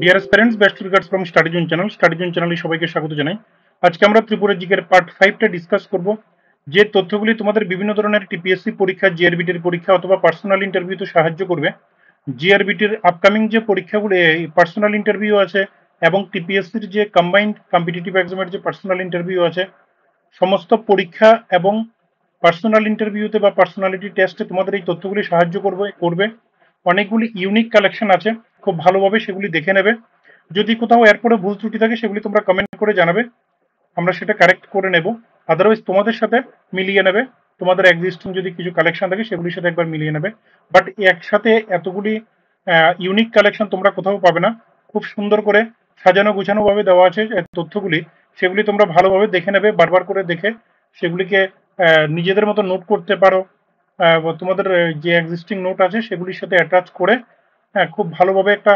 Dear parents best regards from study zone channel study zone চ্যানেলে সবাইকে স্বাগত জানাই। আজকে আমরা ত্রিপুরা জিকের পার্ট ফাইভটা ডিসকাস করব। যে তথ্যগুলি তোমাদের বিভিন্ন ধরনের টিপিএসসি পরীক্ষা জিআরবিটির পরীক্ষা অথবা পার্সোনাল ইন্টারভিউতে সাহায্য করবে। জিআরবিটির আপকামিং যে পরীক্ষাগুলি পার্সোনাল ইন্টারভিউ আছে এবং টিপিএসসির যে কম্বাইন্ড কম্পিটিটিভ এক্সামের যে পার্সোনাল ইন্টারভিউ আছে, সমস্ত পরীক্ষা এবং পার্সোনাল ইন্টারভিউতে বা পার্সোনালিটি টেস্টে তোমাদের এই তথ্যগুলি সাহায্য করবে করবে। অনেকগুলি ইউনিক কালেকশন আছে। খুব ভালোভাবে সেগুলি দেখে নেবে। যদি কোথাও এরপরে ভুল ত্রুটি থাকে, সেগুলি তোমরা কমেন্ট করে জানাবে। আমরা সেটা কারেক্ট করে নেব। আদারওয়াইজ তোমাদের সাথে মিলিয়ে নেবে। তোমাদের এক্সিস্টিং যদি কিছু কালেকশন থাকে, সেগুলির সাথে একবার মিলিয়ে নেবে। বাট একসাথে এতগুলি ইউনিক কালেকশন তোমরা কোথাও পাবে না। খুব সুন্দর করে সাজানো গুছানো ভাবে দেওয়া আছে তথ্যগুলি। সেগুলি তোমরা ভালোভাবে দেখে নেবে, বারবার করে দেখে। সেগুলিকে নিজেদের মতো নোট করতে পারো। তোমাদের যে এক্সিস্টিং নোট আছে, সেগুলির সাথে অ্যাটাচ করে হ্যাঁ খুব ভালোভাবে একটা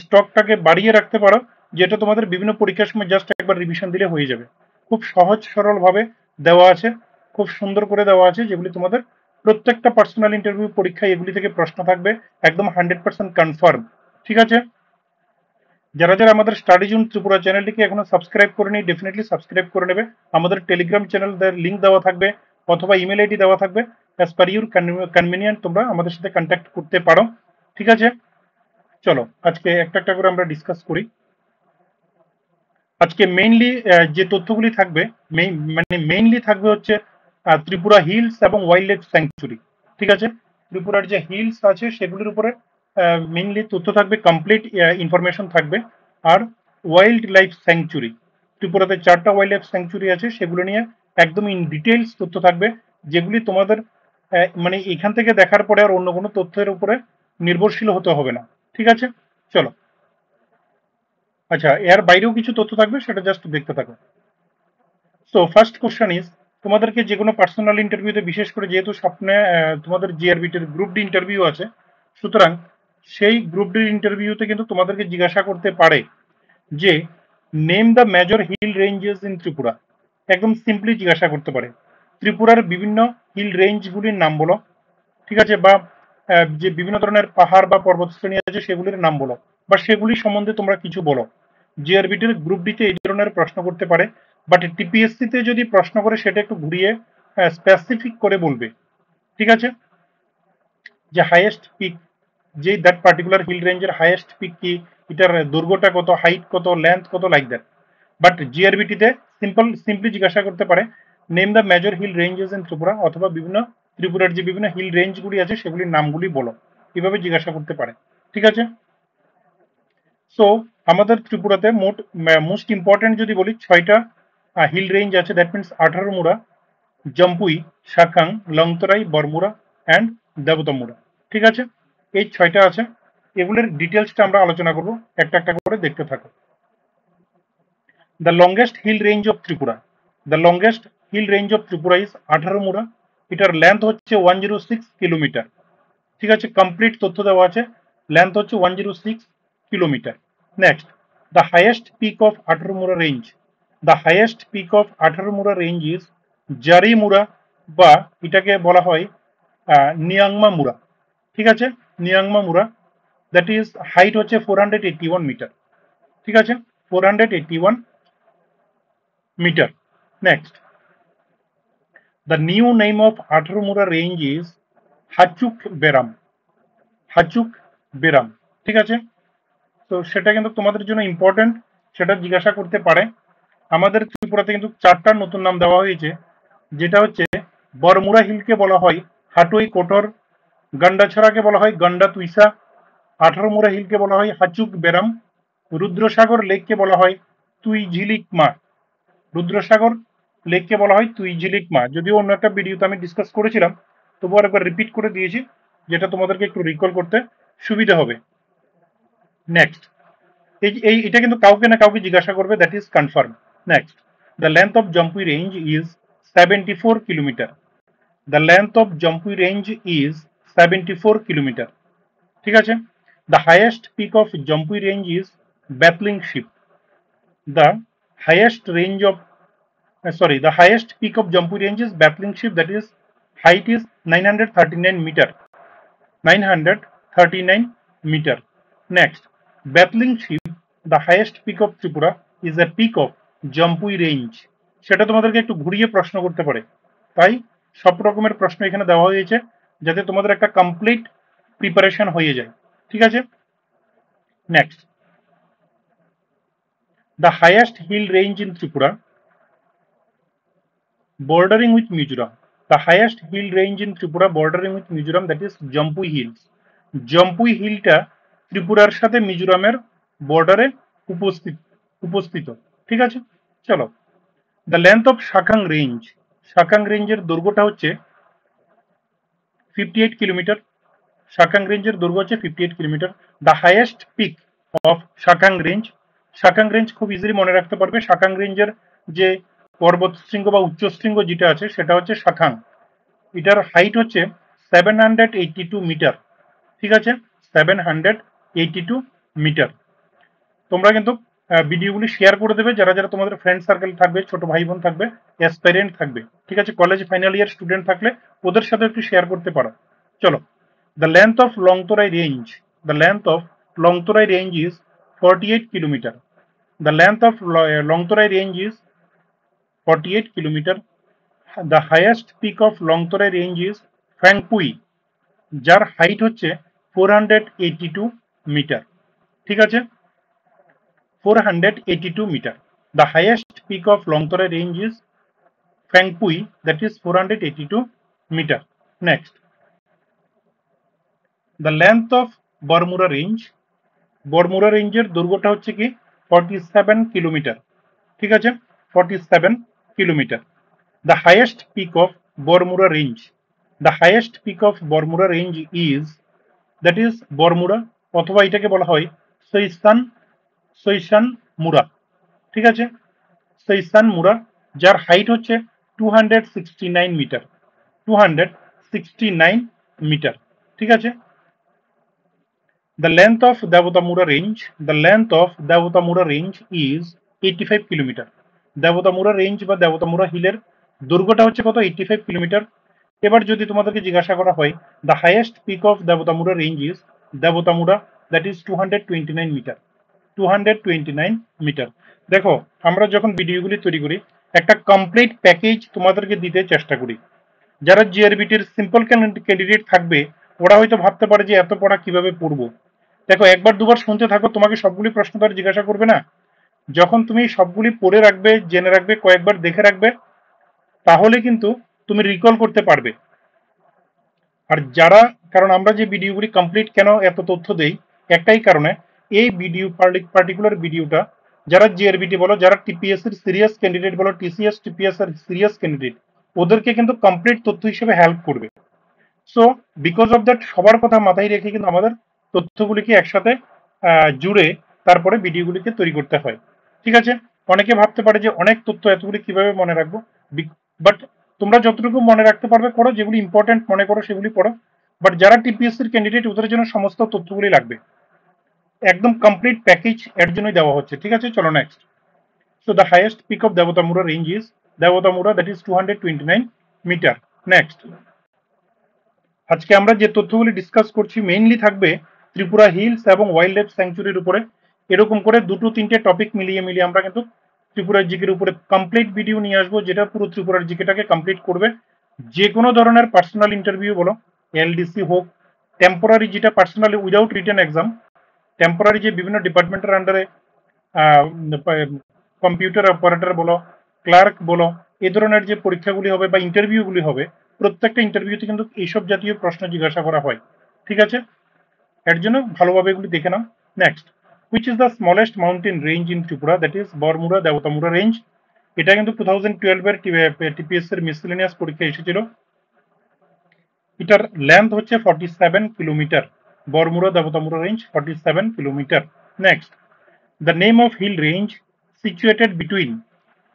স্টকটাকে বাড়িয়ে রাখতে পারো, যেটা তোমাদের বিভিন্ন পরীক্ষার সময় জাস্ট একবার রিভিশন দিলে হয়ে যাবে। খুব সহজ সরলভাবে দেওয়া আছে, খুব সুন্দর করে দেওয়া আছে, যেগুলি তোমাদের প্রত্যেকটা পার্সোনাল ইন্টারভিউ পরীক্ষা এগুলি থেকে প্রশ্ন থাকবে, একদম হান্ড্রেড পার্সেন্ট কনফার্ম ঠিক আছে? যারা যারা আমাদের স্টাডি জুন ত্রিপুরা চ্যানেলটিকে এখনও সাবস্ক্রাইব করে করেনি ডেফিনেটলি সাবস্ক্রাইব করে নেবে। আমাদের টেলিগ্রাম চ্যানেল লিঙ্ক দেওয়া থাকবে, অথবা ইমেল আইডি দেওয়া থাকবে। অ্যাজ পার ইউর কনভিনিয়েন্ট তোমরা আমাদের সাথে কন্ট্যাক্ট করতে পারো। ঠিক আছে? চলো, আজকে একটা একটা করে আমরা ডিসকাস করি। আজকে মেইনলি যে তথ্যগুলি থাকবে মানে মেইনলি থাকবে হচ্ছে ত্রিপুরা হিলস এবং ওয়াইল্ড লাইফ স্যাংচুরি ঠিক আছে? ত্রিপুরার যে হিলস আছে, সেগুলির উপরে মেইনলি তথ্য থাকবে কমপ্লিট ইনফরমেশন থাকবে। আর ওয়াইল্ড লাইফ স্যাংচুরি ত্রিপুরাতে চারটা ওয়াইল্ড লাইফ স্যাংচুরি আছে, সেগুলো নিয়ে একদম ইন ডিটেলস তথ্য থাকবে, যেগুলি তোমাদের মানে এখান থেকে দেখার পরে আর অন্য কোনো তথ্যের উপরে নির্ভরশীল হতে হবে না। ঠিক আছে? চলো। আচ্ছা এর বাইরেও কিছু তথ্য থাকবে, সেটা জাস্ট দেখতে থাকো। সো ফার্স্ট কোশ্চেন ইজ তোমাদেরকে যে কোনো পার্সোনাল ইন্টারভিউতে বিশেষ করে যেহেতু স্বপ্নে তোমাদের জিআরবিটির গ্রুপ ডি ইন্টারভিউ আছে, সুতরাং সেই গ্রুপ ডি ইন্টারভিউতে কিন্তু তোমাদেরকে জিজ্ঞাসা করতে পারে যে name the major hill ranges in Tripura. একদম সিম্পলি জিজ্ঞাসা করতে পারে। ত্রিপুরার বিভিন্ন হিল রেঞ্জগুলির নাম বলো। ঠিক আছে? বা যে বিভিন্ন ধরনের পাহাড় বা পর্বত শ্রেণি আছে, সেগুলির নাম বলো। বা সেগুলি সম্বন্ধে তোমরা কিছু বলো। জিআরবিটির গ্রুপ ডিতে এই ধরনের প্রশ্ন করতে পারে বাট টিপিএসসিতে যদি প্রশ্ন করে, সেটা একটু ঘুরিয়ে স্পেসিফিক করে বলবে। ঠিক আছে? যে হাইয়েস্ট পিক যে দ্যাট পার্টিকুলার হিল রেঞ্জের হাইয়েস্ট পিক কি, এটার দৈর্ঘ্যটা কত হাইট কত লেন্থ কত লাইক দ্যাট বাট জিআরবিটিতে সিম্পল সিম্পলি জিজ্ঞাসা করতে পারে name the major hill ranges in Tripura, অথবা বিভিন্ন ত্রিপুরার যে বিভিন্ন হিল রেঞ্জগুলি আছে, সেগুলির নামগুলি বলো। এভাবে জিজ্ঞাসা করতে পারে? ঠিক আছে? সো আমাদের ত্রিপুরাতে মোট মোস্ট ইম্পর্টেন্ট যদি বলি, ছয়টা হিল রেঞ্জ আছে। That means Atharamura, Jampui, Shakhan, Longtharai Baramura and দেবতামুড়া। ঠিক আছে? এই ছয়টা আছে। এগুলোর ডিটেলসটা আমরা আলোচনা করব। একটা একটা করে দেখতে থাকো। The longest hill range of Tripura. The longest hill range of Tripura is Atharamura. এটার লেন্থ হচ্ছে ওয়ান জিরো সিক্স কিলোমিটার ঠিক আছে? কমপ্লিট তথ্য দেওয়া আছে। লেন্থ হচ্ছে one zero six kilometre next the highest peak of Atharamura range the highest peak of Atharamura range is Jarimura বা এটাকে বলা হয় নিয়াংমা মুড়া ঠিক আছে? নিয়াংমা মুড়া দ্যাট ইজ হাইট হচ্ছে four hundred eighty one metre ঠিক আছে? Four hundred eighty one metre next The new name of Atharumura range is Hachuk Beram. Hachuk Beram. ঠিক আছে তো সেটা কিন্তু তোমাদের জন্য ইম্পর্টেন্ট সেটা জিজ্ঞাসা করতে পারে আমাদের ত্রিপুরাতে কিন্তু চারটা নতুন নাম দেওয়া হয়েছে, যেটা হচ্ছে বরমুরা হিলকে বলা হয়, হাটুই কোটর, গন্ডাছড়াকে বলা হয় গন্ডা তুইসা, আঠারোমুরা হিলকে বলা হয় হাচুক বেরাম, রুদ্রসাগর লেককে বলা হয় তুই ঝিলিক মা রুদ্রসাগর লেককে বলা হয় তুই ঝিলিক মা যদিও অন্য একটা ভিডিওতে আমি ডিসকাস করেছিলাম, তবুও আরেকবার রিপিট করে দিয়েছি, যেটা তোমাদেরকে একটু রিকল করতে সুবিধা হবে। নেক্সট এই এটা কিন্তু কাউকে না কাউকে জিজ্ঞাসা করবে that is confirm next the length of Jampui range is seventy four kilometre the length of Jampui range is seventy four kilometre ঠিক আছে? The highest peak of Jampui range is Betlingchhip the highest range of uh, sorry, the highest peak of Jampu range is Battling Ship that is height is 939 meter. 939 meter. Next, Battling Ship the highest peak of Tripura is a peak of Jampui range সেটা তোমাদেরকে একটু ঘুরিয়ে প্রশ্ন করতে পারে তাই সব রকমের প্রশ্ন এখানে দেওয়া হয়েছে যাতে তোমাদের একটা কমপ্লিট প্রিপারেশন হয়ে যায় ঠিক আছে next the highest hill range in Tripura bordering with Mizoram. The highest hill range in Tripura bordering with Mizoram, that is Jampui Hills. Jampui হিলটা ত্রিপুরার সাথে মিজোরামের বর্ডারে উপস্থিত উপস্থিত। ঠিক আছে? চলো। The length of Shakhan range Shakhan রেঞ্জের দৈর্ঘ্যটা হচ্ছে ফিফটি এইট কিলোমিটার শাখাং রেঞ্জের দৈর্ঘ্য হচ্ছে fifty eight kilometre the highest peak of Shakhan range Shakhan range খুব ইজিলি মনে রাখতে পারবে। শাখাং রেঞ্জের যে পর্বত শৃঙ্গ বা উচ্চ শৃঙ্গ যেটা আছে, সেটা হচ্ছে শাখাং এটার হাইট হচ্ছে seven hundred eighty two metre ঠিক আছে? Seven hundred eighty two metre তোমরা কিন্তু ভিডিওগুলি শেয়ার করে দেবে। যারা যারা তোমাদের ফ্রেন্ড সার্কেল থাকবে, ছোট ভাই বোন থাকবে অ্যাসপাইরেন্ট থাকবে, ঠিক আছে? কলেজ ফাইনাল ইয়ার স্টুডেন্ট থাকলে ওদের সাথে একটু শেয়ার করতে পারো। চলো the length of Longtharai range the length of Longtharai range is forty eight kilometre the length of Longtharai range is 48 kilometer. The highest peak of Longtorai range is Fangpui, যার height হচ্ছে 482 metre ঠিক আছে 482 metre The highest peak of Longtorai range is Fangpui, that is 482 meter. Next, the length of Bormura range. Baramura রেঞ্জের দৈর্ঘ্যটা হচ্ছে কি 47 kilometre ঠিক আছে 47 kilometre the highest peak of Baramura range The highest peak of Bormura range is that is Bormura, অথবা এটাকে বলা হয় সৈসান সৈসান মুরা ঠিক আছে? সৈসান মুরা যার হাইট হচ্ছে টু মিটার টু মিটার ঠিক আছে? The length of Debtamura range the length of Debtamura range is eighty five kilometre Debtamura range বা দেবতামুরা হিলের দৈর্ঘ্যটা হচ্ছে কত? Eighty five kilometre. এবার যদি তোমাদেরকে জিজ্ঞাসা করা হয় the highest peak of Debtamura range is Debtamura that is two hundred twenty nine metre two hundred twenty nine metre দেখো, আমরা যখন ভিডিওগুলি তৈরি করি, একটা কমপ্লিট প্যাকেজ তোমাদেরকে দিতে চেষ্টা করি। যারা জিআরবিটির সিম্পল ক্যান্ডিডেট থাকবে, ওরা হয়তো ভাবতে পারে যে এত পড়া কীভাবে পড়ব। দেখো, একবার দুবার শুনতে থাকো, তোমাকে সবগুলি প্রশ্ন তার জিজ্ঞাসা করবে না। যখন তুমি সবগুলি পড়ে রাখবে, জেনে রাখবে, কয়েকবার দেখে রাখবে, তাহলে কিন্তু তুমি রিকল করতে পারবে। আর যারা, কারণ আমরা যে ভিডিওগুলি কমপ্লিট কেন এত তথ্য দেই, একটাই কারণে এই ভিডিও পার্টিকুলার ভিডিওটা যারা জিআরবিটি বলো, যারা টিপিএস এর সিরিয়াস ক্যান্ডিডেট বলো টিসিএস টিপিএস এর সিরিয়াস ক্যান্ডিডেট ওদেরকে কিন্তু কমপ্লিট তথ্য হিসেবে হেল্প করবে। সো বিকজ অফ দ্যাট সবার কথা মাথায় রেখে কিন্তু আমাদের তথ্যগুলিকে একসাথে জুড়ে তারপরে ভিডিওগুলিকে তৈরি করতে হয়। ঠিক আছে? অনেকে ভাবতে পারে যে অনেক তথ্য এতগুলি কীভাবে মনে রাখব? বাট তোমরা যতটুকু মনে রাখতে পারবে, করো। যেগুলি ইম্পর্টেন্ট মনে করো, সেগুলি পড়ো। বাট যারা টিপিএসসির ক্যান্ডিডেট ওদের জন্য সমস্ত তথ্যগুলি লাগবে। একদম কমপ্লিট প্যাকেজ এর জন্যই দেওয়া হচ্ছে। ঠিক আছে? চলো next so the highest peak of Debtamura range is Debtamura that is two hundred twenty nine metre next আজকে আমরা যে তথ্যগুলি ডিসকাস করছি মেইনলি থাকবে ত্রিপুরা হিলস এবং ওয়াইল্ড লাইফ স্যাংচুরির উপরে। এরকম করে দুটো তিনটে টপিক মিলিয়ে মিলিয়ে আমরা কিন্তু ত্রিপুরার জিকের উপরে কমপ্লিট ভিডিও নিয়ে আসব, যেটা পুরো ত্রিপুরার জিকেটাকে কমপ্লিট করবে। যে কোনো ধরনের পার্সোনাল ইন্টারভিউ বলো এলডিসি হোক টেম্পোরারি যেটা personally without return exam temporary যে বিভিন্ন ডিপার্টমেন্টের আন্ডারে কম্পিউটার অপারেটর বলো ক্লার্ক বলো, এ ধরনের যে পরীক্ষাগুলি হবে বা ইন্টারভিউগুলি হবে, প্রত্যেকটা ইন্টারভিউতে কিন্তু এইসব জাতীয় প্রশ্ন জিজ্ঞাসা করা হয়। ঠিক আছে? এর জন্য ভালোভাবে এগুলি দেখে নাও। Next which is the smallest mountain range in Tripura, that is Bormura Devatamura range. এটা কিন্তু টু থাউজেন্ড টুয়েলভের টিপিএস এর মিসলিনিয়াস পরীক্ষা এসেছিল। এটার লেন্থ হচ্ছে forty seven kilometre Baramura Debtamura range forty seven kilometre next the name of hill range situated between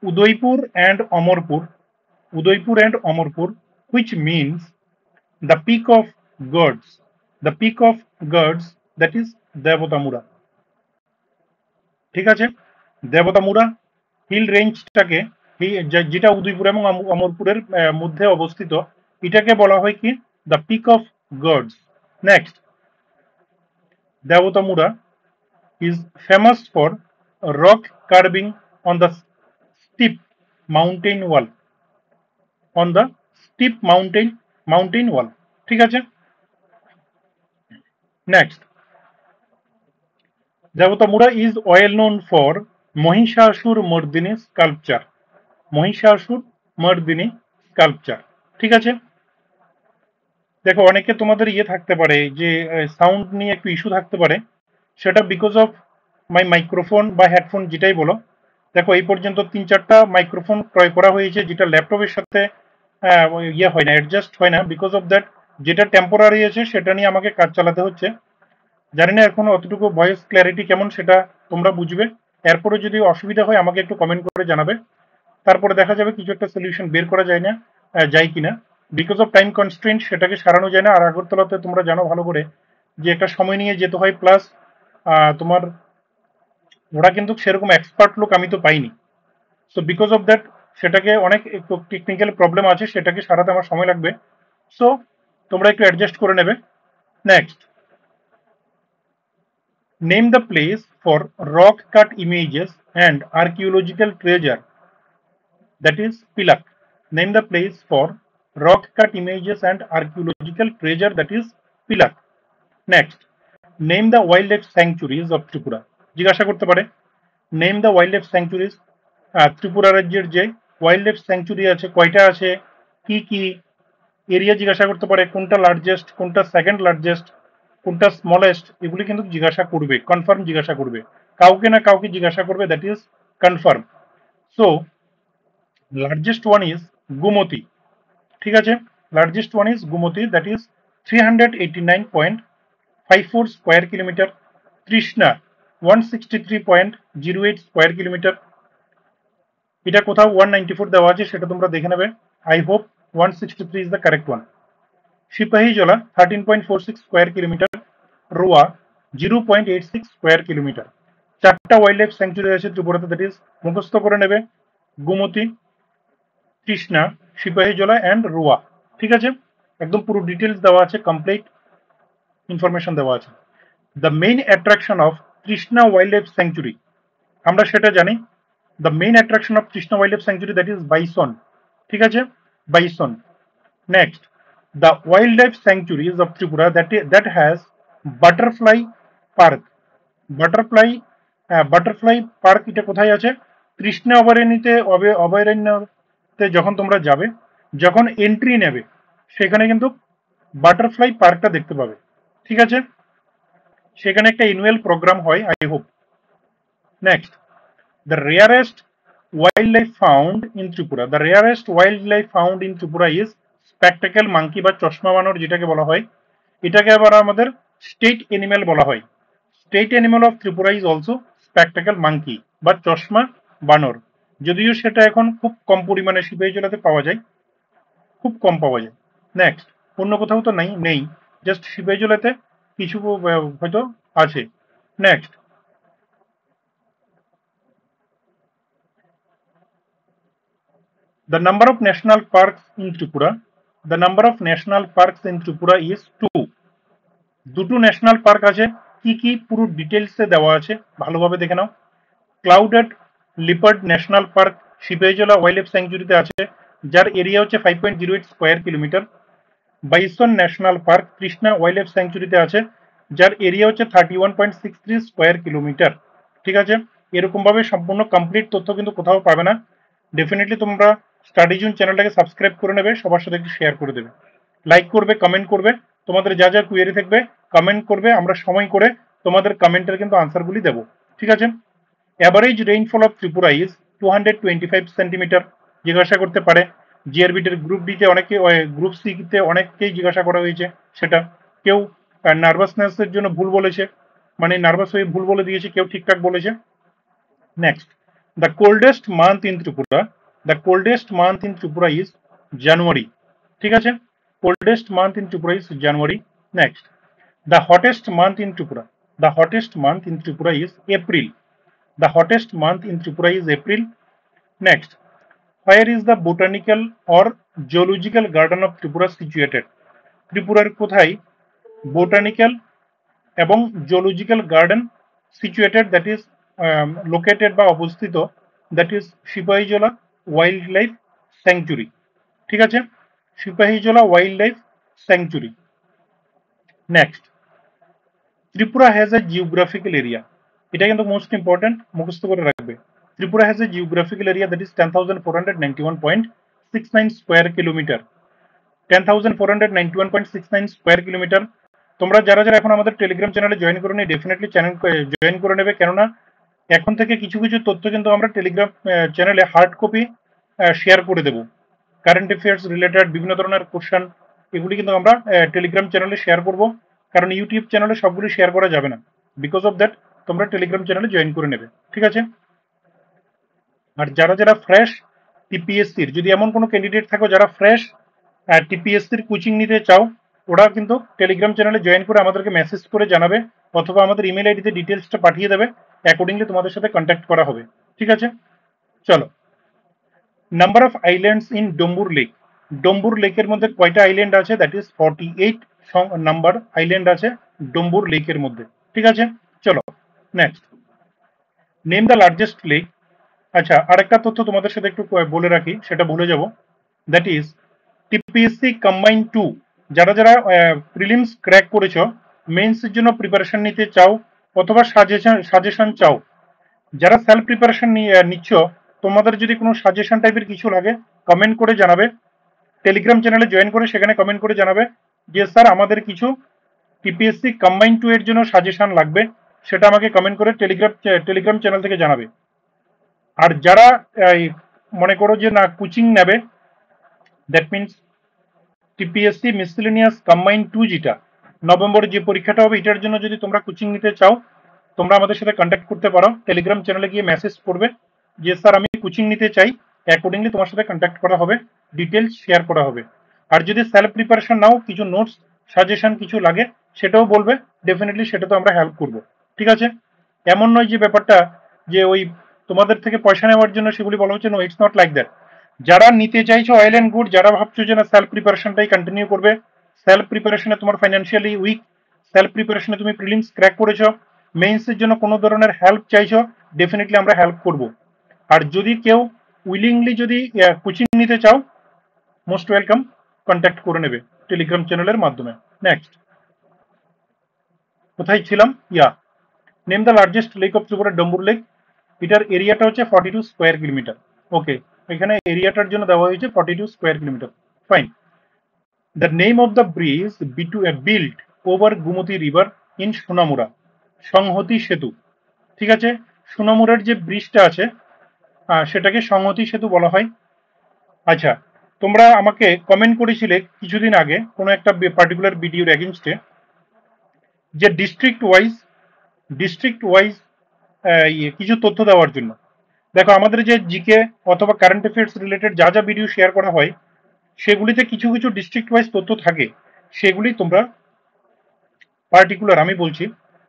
Udaipur and Amarpur Udaipur and Amarpur which means the peak of gods the peak of gods, that is Debtamura ঠিক আছে? Debtamura hill রেঞ্জটাকে যেটা উদয়পুর এবং অমরপুরের মধ্যে অবস্থিত, এটাকে বলা হয় কি? The peak of gods next Debtamura is famous for rock carving on the steep mountain wall on the steep mountain mountain wall ঠিক আছে? Next. Javatamura is well known for Mahishasur Mardini sculpture Mahishasur Mardini sculpture ঠিক আছে? দেখো, অনেকে তোমাদের ইয়ে থাকতে পারে যে সাউন্ড নিয়ে একটু ইস্যু থাকতে পারে। সেটা বিকজ অফ মাই মাইক্রোফোন বা হেডফোন যেটাই বলো। দেখো, এই পর্যন্ত তিন চারটা মাইক্রোফোন ক্রয় করা হয়েছে যেটা ল্যাপটপের সাথে ইয়ে হয় না অ্যাডজাস্ট হয় না। বিকজ অফ দ্যাট যেটা টেম্পোরারি আছে, সেটা নিয়ে আমাকে কাজ চালাতে হচ্ছে। জানি না এখন অতটুকু ভয়েস ক্ল্যারিটি কেমন সেটা তোমরা বুঝবে। এরপরে যদি অসুবিধা হয় আমাকে একটু কমেন্ট করে জানাবে। তারপরে দেখা যাবে কিছু একটা সলিউশন বের করা যায় না যায় কিনা। বিকজ অফ টাইম কনস্ট্রেন্ট সেটাকে সারানো যায় না। আর আগরতলাতে তোমরা জানো ভালো করে যে একটা সময় নিয়ে যেতে হয় প্লাস তোমার ওরা কিন্তু সেরকম এক্সপার্ট লোক আমি তো পাইনি। সো বিকজ অফ দ্যাট সেটাকে অনেক একটু টেকনিক্যাল প্রবলেম আছে, সেটাকে সারাতে আমার সময় লাগবে। সো তোমরা একটু অ্যাডজাস্ট করে নেবে। Next name the place for rock cut images and archaeological treasure that is Pilak name the place for rock cut images and archaeological treasure. That is Pilak. Next, name the wildlife sanctuaries of Tripura. জিজ্ঞাসা করতে পারে name the wild life sanctuaries Tripura রাজ্যের যে wild life sanctuary আছে কয়টা আছে কি কি এরিয়া জিজ্ঞাসা করতে পারে কোনটা লার্জেস্ট কোনটা সেকেন্ড লার্জেস্ট কোনটা স্মলেস্ট এগুলি কিন্তু জিজ্ঞাসা করবে কনফার্ম জিজ্ঞাসা করবে। কাউকে না কাউকে জিজ্ঞাসা করবে that is confirm so largest one is Gumti. ঠিক আছে? Largest one is Gumti that is three hundred eighty nine point five four square kilometre Trishna one sixty three point zero eight square kilometre এটা কোথাও one ninety four দেওয়া আছে, সেটা তোমরা দেখে নেবে। I hope one sixty three is the correct one Sepahijala thirteen point four six square kilometre Rowa zero point eight six square kilometre চারটা wild life sanctuary আছে ত্রিপুরাতে দ্যাট ইজ মুখস্থ করে নেবে গুমতি, তৃষ্ণা সিপাহীজলা অ্যান্ড রোয়া। ঠিক আছে? একদম পুরো ডিটেলস দেওয়া আছে কমপ্লিট ইনফরমেশন দেওয়া আছে। The main attraction of Trishna wild life sanctuary আমরা সেটা জানি। The main attraction of Trishna wild life sanctuary that is bison ঠিক আছে? Bison next the wild life sanctuaries of Tripura that that has butterfly park butterfly butterfly park এটা কোথায় আছে? তৃষ্ণা অভয়ারণ্যতে অভয়ারণ্য যখন তোমরা যাবে, যখন এন্ট্রি নেবে, সেখানে কিন্তু বাটারফ্লাই পার্কটা দেখতে পাবে। ঠিক আছে? সেখানে একটা অ্যানুয়াল প্রোগ্রাম হয় I hope next the rarest wild life found in Tripura the rarest wild life found in Tripura is spectacle monkey বা চশমা বানর যেটাকে বলা হয় এটাকে আবার আমাদের স্টেট অ্যানিমেল বলা হয়। State animal of Tripura is also spectacle monkey বা চশমা বানর। যদিও সেটা এখন খুব কম পরিমাণে সিপাহী জেলাতে পাওয়া যায় খুব কম পাওয়া যায়। নেক্সট অন্য কোথাও তো নেই নেই জাস্ট সিপাহী জেলাতে কিছু হয়তো আছে। Next The number of national parks in Tripura, the number of national parks in Tripura is two. দুটো ন্যাশনাল পার্ক আছে। কি কি পুরো ডিটেলসে দেওয়া আছে, ভালোভাবে দেখে নাও। Clouded leopard national park Sepahijala wild life স্যাংচুরিতে আছে, যার এরিয়া হচ্ছে five point zero eight square kilometre bison national park Krishna wild life স্যাংচুরিতে আছে, যার এরিয়া হচ্ছে thirty one point six three square kilometre ঠিক আছে? এরকম ভাবে সম্পূর্ণ কমপ্লিট তথ্য কিন্তু কোথাও পাবে না। ডেফিনেটলি তোমরা স্টাডি জুন চ্যানেলটাকে সাবস্ক্রাইব করে নেবে, সবার সাথে একটু শেয়ার করে দেবে। লাইক করবে কমেন্ট করবে, তোমাদের যা যা কুয়েরি থাকবে কমেন্ট করবে, আমরা সময় করে তোমাদের কমেন্টের কিন্তু আনসারগুলি দেবো। ঠিক আছে? Average rainfall of Tripura is two hundred twenty five centimetre জিজ্ঞাসা করতে পারে। জিআরবিটির গ্রুপ ডিতে অনেকে গ্রুপ সিতে অনেককেই জিজ্ঞাসা করা হয়েছে সেটা। কেউ নার্ভাসনেসের জন্য ভুল বলেছে মানে নার্ভাস হয়ে ভুল বলে দিয়েছে, কেউ ঠিকঠাক বলেছে। Next the coldest month in Tripura the coldest month in Tripura is January ঠিক আছে coldest month in Tripura is January. Next, the hottest month in Tripura. The hottest month in Tripura is April. The hottest month in Tripura is April. Next, where is the botanical or zoological garden of Tripura situated? ত্রিপুরার কোথায় botanical এবং zoological garden situated that is located বা অবস্থিত that is Sepahijala wild life sanctuary ঠিক আছে? Sepahijala wild life sanctuary next Tripura has a geographical area এটা কিন্তু most important মুখস্থ করে রাখবে। Tripura has a geographical area that is ten thousand four hundred ninety one point six nine square kilometre ten thousand four hundred ninety one point six nine square kilometre তোমরা যারা যারা এখন আমাদের Telegram চ্যানেলে join করে নিয়ে definitely channel join করে নেবে। কেননা, এখন থেকে কিছু কিছু তথ্য কিন্তু আমরা টেলিগ্রাম চ্যানেলে হার্ড কপি শেয়ার করে দেব। কারেন্ট অ্যাফেয়ার্স রিলেটেড বিভিন্ন ধরনের কোশ্চেন এগুলি কিন্তু আমরা টেলিগ্রাম চ্যানেলে শেয়ার করব। কারণ ইউটিউব চ্যানেলে সবগুলি শেয়ার করা যাবে না। বিকজ অফ দ্যাট তোমরা টেলিগ্রাম চ্যানেলে জয়েন করে নেবে। ঠিক আছে? আর যারা যারা ফ্রেশ টিপিএসসির যদি এমন কোনো ক্যান্ডিডেট থাকো যারা ফ্রেশ টিপিএসসির কোচিং নিতে চাও ওরা কিন্তু টেলিগ্রাম চ্যানেলে জয়েন করে আমাদেরকে মেসেজ করে জানাবে, অথবা আমাদের ইমেল আইডিতে ডিটেলসটা পাঠিয়ে দেবে। অ্যাকর্ডিংলি তোমাদের সাথে কন্ট্যাক্ট করা হবে। ঠিক আছে? চলো। Number of islands in Dumbur lake Dumbur লেকের মধ্যে কয়টা আইল্যান্ড আছে? That is forty eight number island আছে ডম্বুর লেকের মধ্যে। ঠিক আছে? চলো next name the largest lake আচ্ছা আরেকটা তথ্য তোমাদের সাথে একটু বলে রাখি, সেটা ভুলে যাব। That is TPSC combine two যারা যারা প্রিলিমস ক্র্যাক করেছ মেন্সের জন্য প্রিপারেশন নিতে চাও অথবা সাজেশন সাজেশন চাও, যারা সেলফ প্রিপারেশন নিচ্ছ তোমাদের যদি কোনো সাজেশন টাইপের কিছু লাগে কমেন্ট করে জানাবে। টেলিগ্রাম চ্যানেলে জয়েন করে সেখানে কমেন্ট করে জানাবে যে, স্যার, আমাদের কিছু টিপিএসসি কম্বাইন টু এর জন্য সাজেশন লাগবে। সেটা আমাকে কমেন্ট করে টেলিগ্রাম টেলিগ্রাম চ্যানেল থেকে জানাবে। আর যারা মনে করো যে না কোচিং নেবে that means TPSC miscellaneous combine two যেটা, নভেম্বরে যে পরীক্ষাটা হবে, এটার জন্য যদি তোমরা কোচিং নিতে চাও, তোমরা আমাদের সাথে কন্ট্যাক্ট করতে পারো। টেলিগ্রাম চ্যানেলে গিয়ে মেসেজ করবে যে, স্যার, আমি কোচিং নিতে চাই অ্যাকর্ডিংলি তোমার সাথে কন্ট্যাক্ট করা হবে ডিটেলস শেয়ার করা হবে। আর যদি সেলফ প্রিপারেশন নাও, কিছু নোটস সাজেশন কিছু লাগে, সেটাও বলবে ডেফিনেটলি সেটা তো আমরা হেল্প করব। ঠিক আছে? এমন নয় যে ব্যাপারটা যে ওই তোমাদের থেকে পয়সা নেওয়ার জন্য সেগুলি বলা হচ্ছে no it's not like that যারা নিতে চাইছো অয়েল অ্যান্ড গুড যারা ভাবছ যে না সেলফ প্রিপারেশনটাই কন্টিনিউ করবে সেলফ প্রিপারেশনে তোমার ফাইন্যান্সিয়ালি উইক সেলফ প্রিপারেশনে তুমি প্রিলিমস ক্র্যাক করেছ মেইনসের জন্য কোনো ধরনের হেল্প চাইছো ডেফিনেটলি আমরা হেল্প করব। আর যদি কেউ উইলিংলি যদি কোচিং নিতে চাও মোস্ট ওয়েলকাম কন্ট্যাক্ট করে নেবে টেলিগ্রাম চ্যানেলের মাধ্যমে। নেক্সট কোথায় ছিলাম? Yeah name the largest lake of Tripura Dumbur lake এটার এরিয়াটা হচ্ছে forty two square kilometre okay এখানে এরিয়াটার জন্য দেওয়া হয়েছে forty two square kilometre fine the name of the bridge be to build over Gumti river in Sonamura Sanghati Setu. ঠিক আছে? সোনামুরার যে ব্রিজটা আছে সেটাকে সংহতি সেতু বলা হয়। আচ্ছা তোমরা আমাকে কমেন্ট করেছিলে কিছুদিন আগে কোনো একটা পার্টিকুলার ভিডিওর এগেনস্টে যে ডিস্ট্রিক্ট ওয়াইজ ডিস্ট্রিক্ট ওয়াইজ কিছু তথ্য দেওয়ার জন্য। দেখো, আমাদের যে জিকে অথবা কারেন্ট অ্যাফেয়ার্স রিলেটেড যা যা ভিডিও শেয়ার করা হয়, সেগুলিতে কিছু কিছু ডিস্ট্রিক্ট ওয়াইজ তথ্য থাকে, সেগুলি তোমরা পার্টিকুলার আমি বলছি।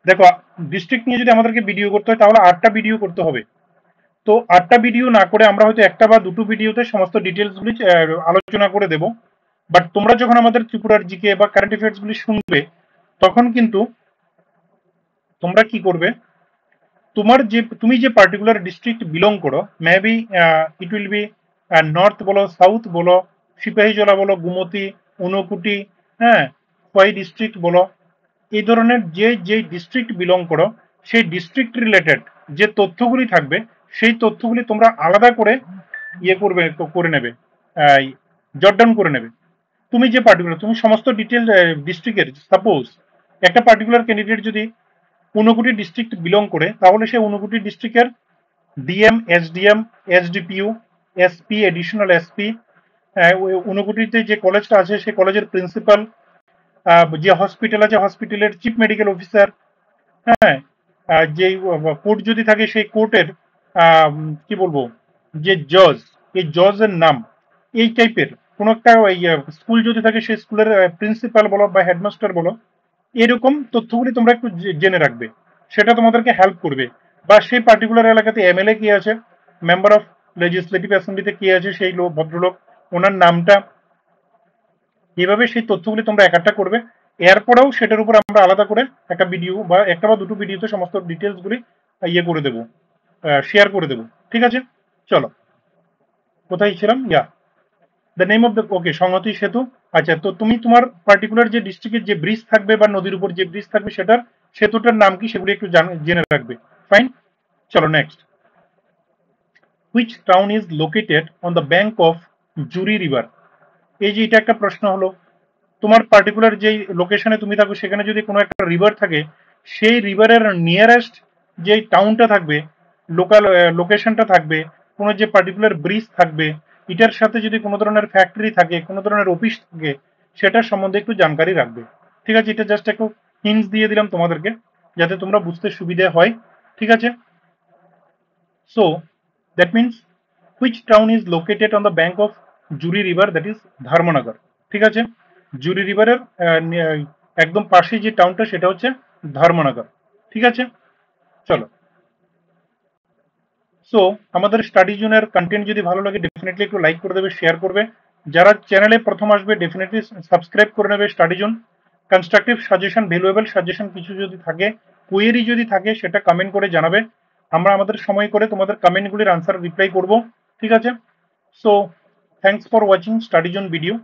দেখো ডিস্ট্রিক্ট নিয়ে যদি আমাদেরকে ভিডিও করতে হয়, তাহলে আটটা ভিডিও করতে হবে। তো আটটা ভিডিও না করে আমরা হয়তো একটা বা দুটো ভিডিওতে সমস্ত ডিটেলসগুলি আলোচনা করে দেব। বাট তোমরা যখন আমাদের ত্রিপুরার জিকে বা কারেন্ট অ্যাফেয়ার্সগুলি শুনবে, তখন কিন্তু তোমরা কি করবে? তোমার যে, তুমি যে পার্টিকুলার ডিস্ট্রিক্ট বিলং করো maybe it will be north বলো সাউথ বলো, সিপাহীজলা বলো, গুমতি ঊনকুটি হ্যাঁ খোয়াই ডিস্ট্রিক্ট বলো, এই ধরনের যে যে ডিস্ট্রিক্ট বিলং করো, সেই ডিস্ট্রিক্ট রিলেটেড যে তথ্যগুলি থাকবে সেই তথ্যগুলি তোমরা আলাদা করে ইয়ে করবে, করে নেবে জটডাউন করে নেবে। তুমি যে পার্টিকুলার তুমি সমস্ত ডিটেল ডিস্ট্রিক্টের সাপোজ একটা পার্টিকুলার ক্যান্ডিডেট যদি ঊনকুটি ডিস্ট্রিক্ট বিলং করে, তাহলে সে ঊনকুটি ডিস্ট্রিক্টের DM SDM SDPO SP additional SP ঊনকুটিতে যে কলেজটা আছে সেই কলেজের প্রিন্সিপাল যে হসপিটাল আছে হসপিটালের চিফ মেডিকেল অফিসার হ্যাঁ যে কোর্ট যদি থাকে, সেই কোর্টের কি বলব? যে জজ, এই জজের নাম, এই টাইপের কোন একটা স্কুল যদি থাকে, সেই স্কুলের প্রিন্সিপাল বলো বা হেডমাস্টার বলো, এরকম তথ্যগুলি তোমরা একটু জেনে রাখবে। সেটা তোমাদেরকে হেল্প করবে। বা সেই পার্টিকুলার এলাকাতে এমএলএ কি আছে? মেম্বার অফ লেজিসলেটিভ অ্যাসেম্বলিতে কি আছে? সেই লোক, ভদ্রলোক, ওনার নামটা, এভাবে সেই তথ্যগুলি তোমরা এক একটা করবে। এরপরেও সেটার উপর আমরা আলাদা করে একটা ভিডিও বা একটা বা দুটো ভিডিওতে সমস্ত ডিটেলসগুলি ইয়ে করে দেবো। শেয়ার করে দেবো। ঠিক আছে? চলো। কোথায় ছিলাম? Yeah the name of the okay Sanghati Setu. আচ্ছা তো তুমি তোমার পার্টিকুলার যে ডিস্ট্রিক্টের যে ব্রিজ থাকবে বা নদীর উপর যে ব্রিজ থাকবে সেটার সেতুটার নাম কি সেগুলি একটু জেনে রাখবে। ফাইন চলো next which town is located on the bank of Juri river এই যে এটা একটা প্রশ্ন হলো। তোমার পার্টিকুলার যেই লোকেশনে তুমি থাকো, সেখানে যদি কোনো একটা রিভার থাকে, সেই রিভারের নিয়ারেস্ট যে টাউনটা থাকবে লোকাল লোকেশনটা থাকবে, কোনো যে পার্টিকুলার ব্রিজ থাকবে, এটার সাথে যদি কোনো ধরনের ফ্যাক্টরি থাকে, কোনো ধরনের অফিস থাকে, সেটার সম্বন্ধে একটু জানকারি রাখবে। ঠিক আছে? এটা জাস্ট একটু হিন্টস দিয়ে দিলাম তোমাদেরকে, যাতে তোমরা বুঝতে সুবিধে হয়। ঠিক আছে? So that means which town is located on the bank of Juri river that is Dharmanagar ঠিক আছে? জুরি রিভারের একদম পাশে যে টাউনটা সেটা হচ্ছে ধর্মনগর ঠিক আছে? চলো। সো আমাদের স্টাডি জোনের কন্টেন্ট যদি ভালো লাগে ডেফিনেটলি একটু লাইক করে দেবে শেয়ার করবে। যারা চ্যানেলে প্রথম আসবে ডেফিনেটলি সাবস্ক্রাইব করে নেবে study zone. Constructive suggestion valuable suggestion কিছু যদি থাকে কোয়েরি যদি থাকে, সেটা কমেন্ট করে জানাবে। আমরা আমাদের সময় করে তোমাদের কমেন্টগুলির আনসার রিপ্লাই করব, ঠিক আছে? So thanks for watching study zone video